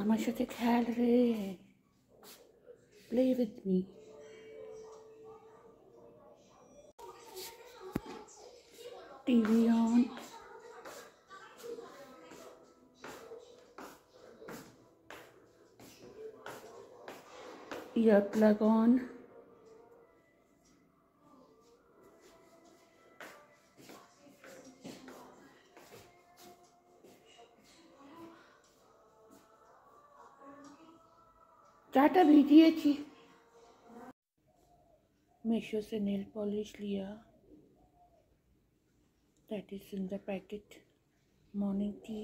আমার সাথে খেল রে play with me TV on ear plug on चाटा थी मीशो से नेल पॉलिश लिया। That is in the packet morning tea